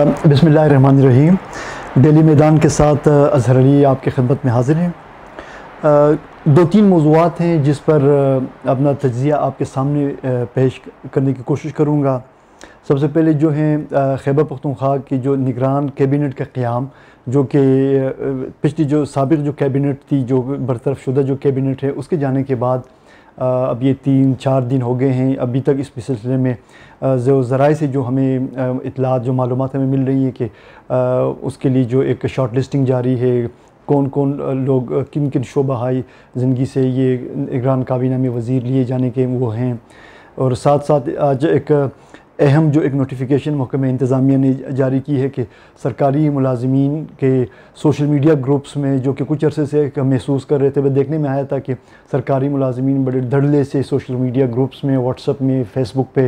बसमीम डेली मैदान के साथ अजहर अली आपकी खिदमत में हाजिर हैं। दो तीन मौजूद हैं जिस पर अपना तजिया आपके सामने पेश करने की कोशिश करूँगा। सबसे पहले जो हैं खैबर पख्तूनख्वा की जो निगरान कैबिनेट का क़्याम, जो कि पिछली जो सबक जो कैबिनेट थी, जो बरतरफ शुदा जो कैबिनेट है, उसके जाने के बाद अब ये तीन, चार दिन हो गए हैं। अभी तक इस सिलसिले में जो ज़रा से जो हमें इतलात, जो मालूम हमें मिल रही हैं कि उसके लिए जो एक शॉर्ट लिस्टिंग जारी है कौन कौन लोग किन किन शोबाई ज़िंदगी से ये इगरान काबीना में वज़ीर लिए जाने के वो हैं। और साथ साथ आज एक अहम जो एक नोटिफिकेशन महकम इंतज़ामिया ने जारी की है कि सरकारी मुलाजमीन के सोशल मीडिया ग्रुप्स में जो कि कुछ अरसे से महसूस कर रहे थे, वह देखने में आया था कि सरकारी मुलाजमीन बड़े धड़ल्ले से सोशल मीडिया ग्रुप्स में व्हाट्सअप में फ़ेसबुक पे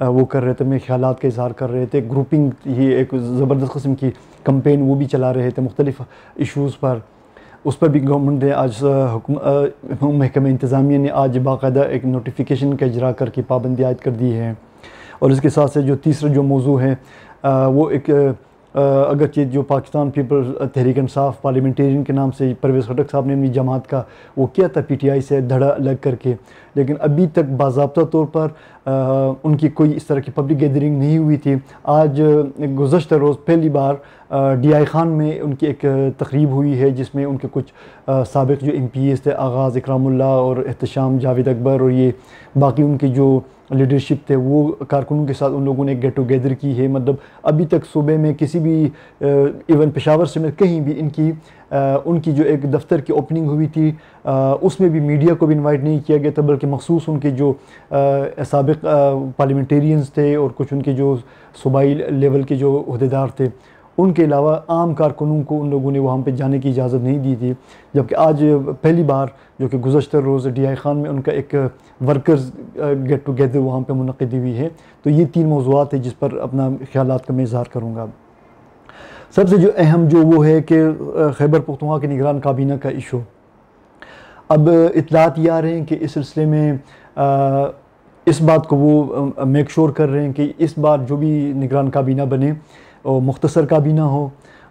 वो कर रहे थे, अपने ख्याल का इजहार कर रहे थे। ग्रुपिंग ये एक ज़बरदस्त कस्म की कम्पेन वो भी चला रहे थे, मुख्तलिफ़ इशूज़ पर। उस पर भी गवर्नमेंट ने आज महकम इंतज़ामिया ने आज बाकायदा एक नोटिफिकेशन का इजरा करके पाबंदी आयद कर दी है। और इसके साथ से जो तीसरा जो मौजू है वो एक अगरचे जो पाकिस्तान पीपल तहरीक इंसाफ पार्लियामेंटेरियन के नाम से परवेज़ खटक साहब ने अपनी जमात का वो किया था पीटीआई से धड़ा अलग करके। लेकिन अभी तक बाबा तौर पर आ, उनकी कोई इस तरह की पब्लिक गैदरिंग नहीं हुई थी। आज गुजशत रोज़ पहली बार डी आई ख़ान में उनकी एक तकरीब हुई है जिसमें उनके कुछ सबक जो एम पी एस थे आगाज़ इकरामुल्ला और एहतशाम जावेद अकबर और ये बाकी उनके जो लीडरशिप थे वो कारकुनों के साथ उन लोगों ने गेट टुगेदर की है। मतलब अभी तक सूबे में किसी भी इवन पेशावर से में कहीं भी इनकी आ, उनकी जो एक दफ्तर की ओपनिंग हुई थी आ, उसमें भी मीडिया को भी इनवाइट नहीं किया गया था बल्कि मखसूस उनके जो सबक पार्लियामेंटेरियंस थे और कुछ उनके जो सूबाई लेवल के जो अहदेदार थे उनके अलावा आम कारकुनों को उन लोगों ने वहाँ पर जाने की इजाज़त नहीं दी थी जबकि आज पहली बार जो कि गुजशत रोज़ डी आई ख़ान में उनका एक वर्कर्स गेट टुगेदर वहाँ पर मनद हुई है। तो ये तीन मौजूद है जिस पर अपना ख्याल का मैं इजहार करूँगा। सबसे जो अहम जो वो है कि खैबर पुख्तवा के निगरान काबीना का इशू। अब इतलात ये आ रहे हैं कि इस सिलसिले में आ, इस बात को वो मेक श्योर कर रहे हैं कि इस बार जो भी निगरान काबीना बने और मुख्तसर ना हो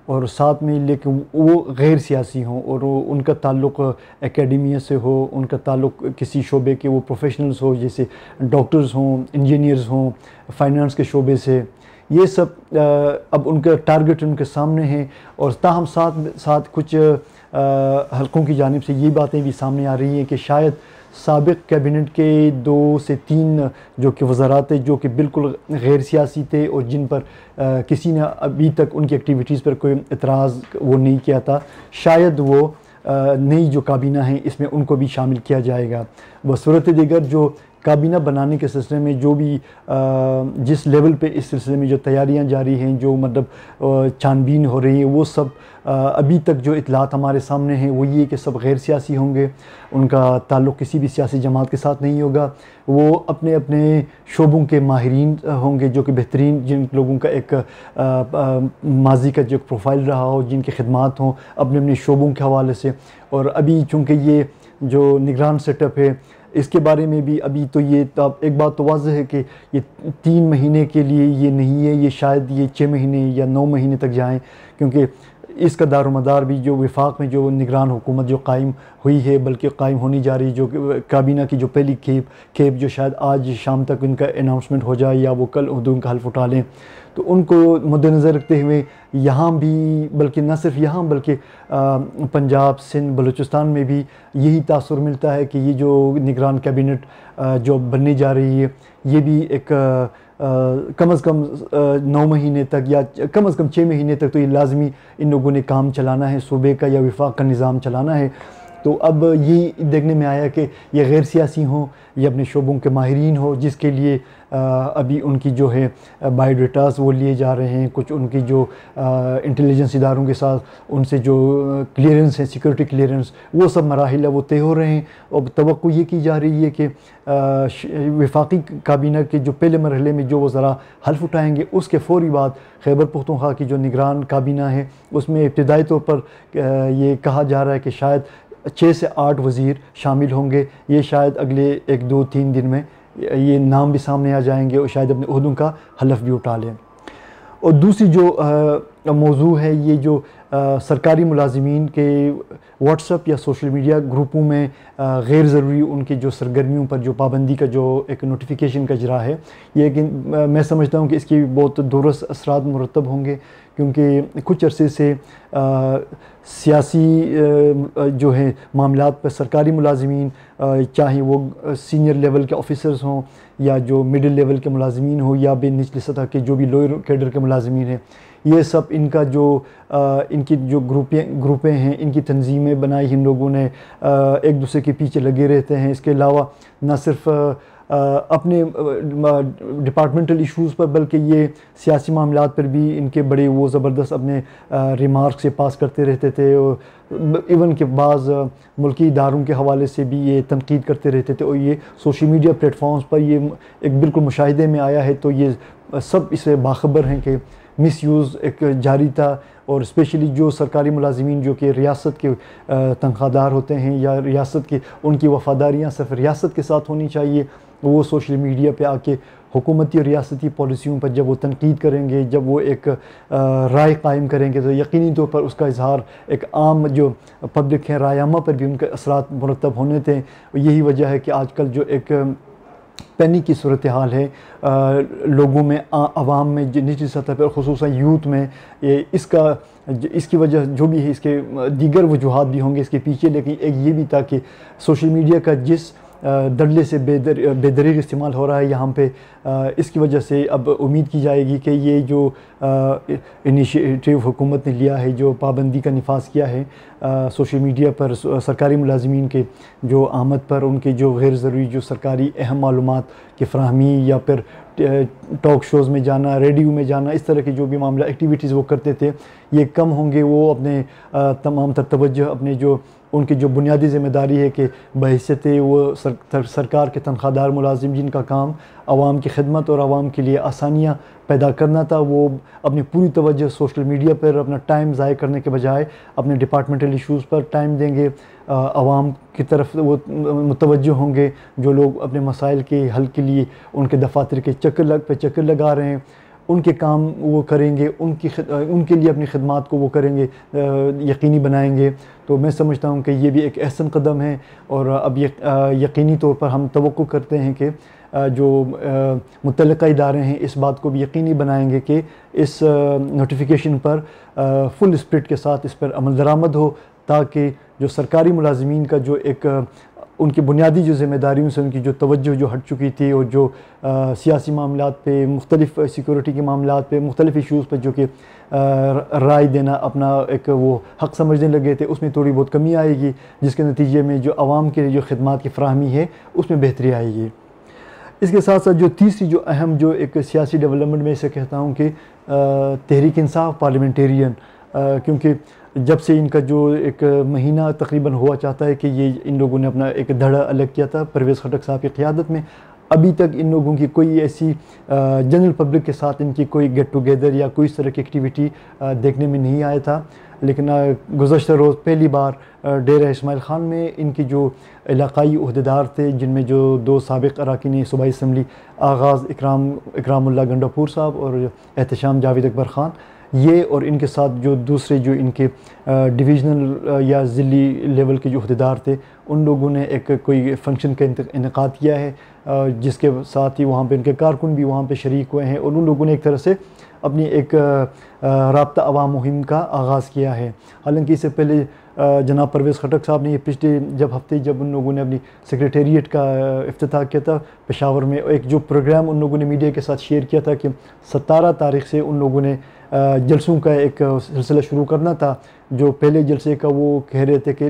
और साथ में लेकिन वो गैर सियासी हों और उनका ताल्लुक़ एकेडमिया से हो, उनका ताल्लुक़ किसी शोबे के वो प्रोफेशनल्स हो, जैसे डॉक्टर्स हों, इंजीनियर्स हों, फाइनेंस के शोबे से। ये सब अब उनका टारगेट उनके सामने है और ताहम साथ साथ कुछ हलकों की जानब से ये बातें भी सामने आ रही हैं कि शायद सबक कैबिनेट के दो से तीन जो कि वज़ारात जो कि बिल्कुल गैर सियासी थे और जिन पर आ, किसी ने अभी तक उनकी एक्टिविटीज़ पर कोई इतराज़ वो नहीं किया था। शायद वो नई जो काबीना है इसमें उनको भी शामिल किया जाएगा। वह सूरत दिगर जो काबीना बनाने के सिलसिले में जो भी जिस लेवल पे इस सिलसिले में जो तैयारियाँ जारी हैं, जो मतलब छानबीन हो रही है, वो सब अभी तक जो इतलात हमारे सामने हैं, वो ये कि सब गैर सियासी होंगे। उनका ताल्लुक़ किसी भी सियासी जमात के साथ नहीं होगा। वो अपने अपने शोबों के माहरीन होंगे, जो कि बेहतरीन जिन लोगों का एक माजी का जो प्रोफ़ाइल रहा हो, जिनकी खदमात हों, अपने अपने शोबों के हवाले से। और अभी चूँकि ये जो निगरान सेटअप है इसके बारे में भी अभी तो ये तो एक बात तो वाज है कि ये तीन महीने के लिए ये नहीं है, ये शायद ये छः महीने या नौ महीने तक जाएँ, क्योंकि इसका दारोमदार भी जो विफाक में जो निगरान हुकूमत जो कायम हुई है, बल्कि कायम होनी जा रही जो काबीना की जो पहली खेप खेप जो शायद आज शाम तक उनका अनाउंसमेंट हो जाए या वो कल उनका हल्फ उठा लें तो उनको मद्देनज़र रखते हुए यहाँ भी बल्कि न सिर्फ़ यहाँ बल्कि पंजाब सिंध बलूचिस्तान में भी यही तासर मिलता है कि ये जो निगरान कैबिनेट जो बनने जा रही है ये भी एक आ, कम अज़ कम नौ महीने तक या कम अज़ कम छः महीने तक तो ये लाजमी इन लोगों ने काम चलाना है सूबे का या विफाक का निज़ाम चलाना है। तो अब ये देखने में आया कि ये गैर सियासी हों, ये अपने शोबों के माहरीन हो, जिसके लिए अभी उनकी जो है बायोडाटास वो लिए जा रहे हैं, कुछ उनकी जो इंटेलिजेंस इदारों के साथ, उनसे जो क्लियरेंस है, सिक्योरिटी क्लियरेंस, वो सब मराहल वो तय हो रहे हैं। और तो ये की जा रही है कि विफाकी काबीना के जो पहले मरहले में जो वो ज़रा हल्फ उठाएँगे, उसके फौरी बाद खैबर पुख्तनख्वा की जो निगरान काबीना है, उसमें इब्तदाई तौर पर ये कहा जा रहा है कि शायद छः से आठ वज़ीर शामिल होंगे। ये शायद अगले एक दो तीन दिन में ये नाम भी सामने आ जाएँगे और शायद अपने उहदों का हलफ भी उठा लें। और दूसरी जो मौजू है ये जो आ, सरकारी मुलाजमीन के व्हाट्सअप या सोशल मीडिया ग्रुपों में गैर ज़रूरी उनकी जो सरगर्मियों पर जो पाबंदी का जो एक नोटिफिकेशन का जरा है ये कि मैं समझता हूँ कि इसकी बहुत दुरस असरात मुरतब होंगे। क्योंकि कुछ अरसे से सियासी जो है मामला पर सरकारी मुलाजमीन चाहे वो सीनियर लेवल के ऑफिसर्स हों या जो मिडिल लेवल के मुलाजमीन हो या भी निचली सतह के जो भी लोअर कैडर के मुलाजमीन हैं ये सब इनका जो आ, इनकी जो ग्रुपें ग्रुपें हैं इनकी तंजीमें बनाई इन लोगों ने आ, एक दूसरे के पीछे लगे रहते हैं। इसके अलावा न सिर्फ़ अपने डिपार्टमेंटल इश्यूज़ पर, बल्कि ये सियासी मामला पर भी इनके बड़े वो ज़बरदस्त अपने रिमार्क से पास करते रहते थे और इवन के बाज़ मुल्की इदारों के हवाले से भी ये तनकीद करते रहते थे और ये सोशल मीडिया प्लेटफॉर्म्स पर ये एक बिल्कुल मुशाहे में आया है तो ये सब इसे बाखबर हैं कि मिस यूज़ एक जारी था और स्पेशली जो सरकारी मुलाजमीन जो कि रियासत के तनख्वाहदार होते हैं या रियासत के, उनकी वफ़ादारियाँ सिर्फ़ रियासत के साथ होनी चाहिए वो सोशल मीडिया पे आके हुकूमती और रियासती पॉलिसियों पर जब वो तनकीद करेंगे जब वो एक राय कायम करेंगे तो यकीनी तौर पर उसका इजहार एक आम जो पब्लिक है रायामा पर भी उनके असरा मुरतब होने थे। यही वजह है कि आजकल जो एक पैनिक की सूरत हाल है आ, लोगों में आवाम में निचली सतह पर खसूस यूथ में ये इसका इसकी वजह जो भी है इसके दीगर वजूहत भी होंगे इसके पीछे लेकिन एक ये भी था कि सोशल मीडिया का जिस दरले से बेदर बेदरीग इस्तेमाल हो रहा है यहाँ पे। इसकी वजह से अब उम्मीद की जाएगी कि ये जो इनिशिएटिव हुकूमत ने लिया है, जो पाबंदी का नफाज किया है सोशल मीडिया पर सरकारी मुलाजमीन के जो आमद पर उनके जो गैर ज़रूरी जो सरकारी अहम मालूम की फ्राहमी या फिर टॉक शोज़ में जाना रेडियो में जाना इस तरह के जो भी मामला एक्टिविटीज़ वो करते थे ये कम होंगे वो अपने तमाम तर तवज्जो अपने जो उनकी जो बुनियादी ज़िम्मेदारी है कि बहसीत वो सर, सरकार के तनख्वाहदार मुलाजिम जिनका काम आवाम की खदमत और आवाम के लिए आसानियाँ पैदा करना था, वो अपनी पूरी तवज्जो सोशल मीडिया पर, अपना टाइम ज़ाय करने के बजाय अपने डिपार्टमेंटल इशूज़ पर टाइम देंगे। आवाम की तरफ़ वो मुतवजह होंगे, जो लोग अपने मसाइल के हल के लिए उनके दफातर के चक्कर लग, पे चक्कर लगा रहे हैं। उनके काम वो करेंगे, उनकी उनके लिए अपनी खदमात को वो करेंगे यकीनी बनाएँगे। तो मैं समझता हूँ कि ये भी एक अहसन कदम है और अब यकीनी तौर पर हम तो करते हैं कि जो मुतल इदारे हैं इस बात को भी यकीनी बनाएँगे कि इस नोटिफिकेशन पर फुल स्प्रिट के साथ इस पर अमल दरामद हो ताकि जो सरकारी मुलाजमीन का जो एक उनकी बुनियादी जो ज़िम्मेदारियों से उनकी जो तवज्जो जो हट चुकी थी और जो आ, सियासी मामला पे मुख्तलिफ़ सिक्योरिटी के मामला पे मुख्तलिफ़ इशूज़ पर जो कि राय देना अपना एक वो हक़ समझने लगे थे उसमें थोड़ी बहुत कमी आएगी जिसके नतीजे में जो आवाम के लिए जो खदमात की फ्राहमी है उसमें बेहतरी आएगी। इसके साथ साथ जो तीसरी जो अहम जो एक सियासी डेवलपमेंट में इसे कहता हूँ कि तहरीक इंसाफ पार्लियामेंटेरियन क्योंकि जब से इनका जो एक महीना तकरीबन हुआ चाहता है कि ये इन लोगों ने अपना एक धड़ा अलग किया था परवेज़ खटक साहब की क़्यादत में, अभी तक इन लोगों की कोई ऐसी जनरल पब्लिक के साथ इनकी कोई गेट टुगेदर या कोई इस तरह की एक्टिविटी देखने में नहीं आया था। लेकिन गुजशत रोज़ पहली बार डेरा इसमाइल ख़ान में इनकी जो इलाकई अहदेदार थे, जिनमें जो दो सबक अरकान सूबाई इसम्बली आगाज़ इकराम इकरामुल्ला गंडापुर साहब और एहतशाम जावेद अकबर ख़ान, ये और इनके साथ जो दूसरे जो इनके डिवीज़नल या ज़िली लेवल के जो अहदेदार थे, उन लोगों ने एक कोई फ़ंक्शन का इनका किया है जिसके साथ ही वहाँ पर इनके कारकुन भी वहाँ पर शरीक हुए हैं और उन लोगों ने एक तरह से अपनी एक रबता अवाम मुहिम का आगाज़ किया है। हालाँकि इससे पहले जनाब परवेज़ खटक साहब ने पिछले जब हफ़्ते जब उन लोगों ने अपनी सेक्रेटेरिएट का अफ्ताह किया था, पेशावर में एक जो प्रोग्राम उन लोगों ने मीडिया के साथ शेयर किया था कि सतारह तारीख से उन लोगों ने जलसों का एक सिलसिला शुरू करना था, जो पहले जलसे का वो कह रहे थे कि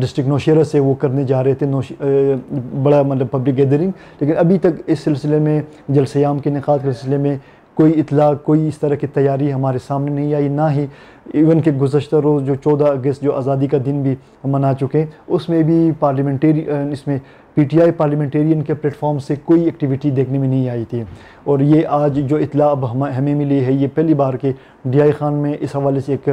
डिस्ट्रिक्ट नौशेरा से वो करने जा रहे थे बड़ा मतलब पब्लिक गैदरिंग। लेकिन अभी तक इस सिलसिले में जलसयाम के निकात के सिलसिले में कोई इतला, कोई इस तरह की तैयारी हमारे सामने नहीं आई, ना ही इवन के गुजशत रोज़ जो चौदह अगस्त जो आज़ादी का दिन भी मना चुके हैं, उसमें भी पार्लियामेंटेरी इसमें पीटीआई पार्लियामेंटेरियन के प्लेटफॉर्म से कोई एक्टिविटी देखने में नहीं आई थी। और ये आज जो इतला अब हम, हमें मिली है, ये पहली बार के डी खान में इस हवाले से एक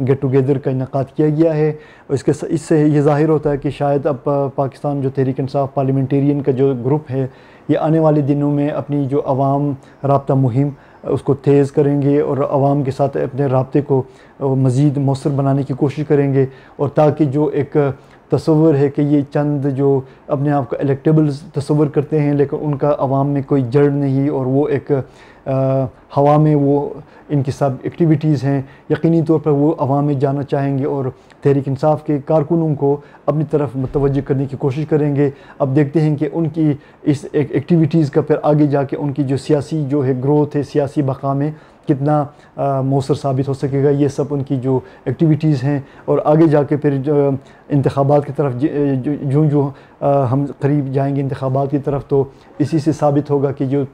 गेट टुगेदर का इनका किया गया है। इसके इससे ये ज़ाहिर होता है कि शायद अब पाकिस्तान जो तहरीक इंसाफ पार्लियामेंटेरियन का जो ग्रुप है ये आने वाले दिनों में अपनी जो आवाम, रबता मुहिम, उसको तेज़ करेंगे और आवाम के साथ अपने रबते को मज़ीद मौसर बनाने की कोशिश करेंगे और ताकि जो एक तस्वर है कि ये चंद जो अपने आप को एलेक्टेबल तस्वर करते हैं, लेकिन उनका आवाम में कोई जड़ नहीं और वो एक आ, हवा में वो इनकी सब एक्टिविटीज़ हैं। यकीनी तौर पर वो आवाम में जाना चाहेंगे और तहरीक इंसाफ के कारकुनों को अपनी तरफ़ मुतवज करने की कोशिश करेंगे। अब देखते हैं कि उनकी इस एक एक्टिविटीज़ का फिर आगे जाके उनकी जो सियासी जो है ग्रोथ है सियासी बका में कितना मौसर साबित हो सकेगा। ये सब उनकी जो एक्टिविटीज़ हैं और आगे जाके फिर इंतबात की तरफ़ जो जो हम करीब जाएँगे इंतबात की तरफ़ तो इसी से साबित होगा कि जो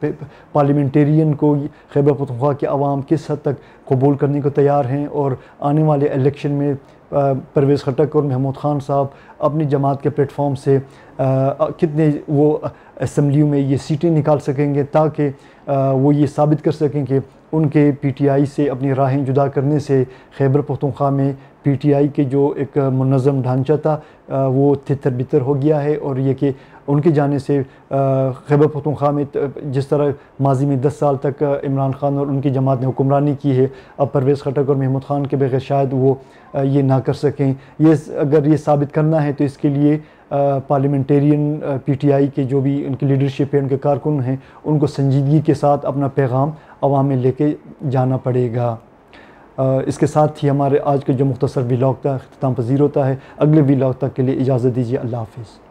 पार्लियामेंटेरियन को खैबर पख्तूनख्वा के आवाम किस हद तक कबूल करने को तैयार हैं और आने वाले इलेक्शन में परवेज़ खटक और महमूद ख़ान साहब अपनी जमात के प्लेटफॉर्म से आ, कितने वो असम्बलियों में ये सीटें निकाल सकेंगे ताकि वो ये साबित कर सकें कि उनके पीटीआई से अपनी राहें जुदा करने से खैबर पख्तूनख्वा में पीटीआई के जो एक मनज़म ढांचा था वो तितर बितर हो गया है और ये कि उनके जाने से खैबर पख्तूनख्वा में जिस तरह माजी में दस साल तक इमरान खान और उनकी जमात ने हुक्मरानी की है, अब परवेज़ खटक और महमूद खान के बगैर शायद वो ये ना कर सकें। ये अगर ये साबित करना है तो इसके लिए पार्लियामेंटेरियन पीटीआई के जो भी उनकी लीडरशिप है, उनके कारकुन हैं, उनको संजीदगी के साथ अपना पैगाम अवाम में लेके जाना पड़ेगा। इसके साथ ही हमारे आज के जो मुख्तसर व्लाग था अख्ताम पजीर होता है, अगले व्लाग तक के लिए इजाज़त दीजिए। अल्लाह हाफिज़।